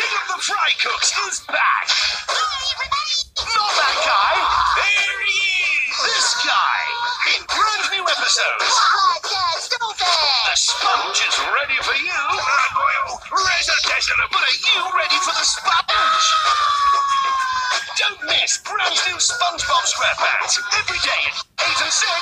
king of the fry cooks is back. Hi, everybody. Not that guy. There he is. This guy. In brand new episodes. Hot dad, The sponge is ready for you. And But are you ready for the sponge? Don't miss brand new SpongeBob SquarePants every day at 8 and 6.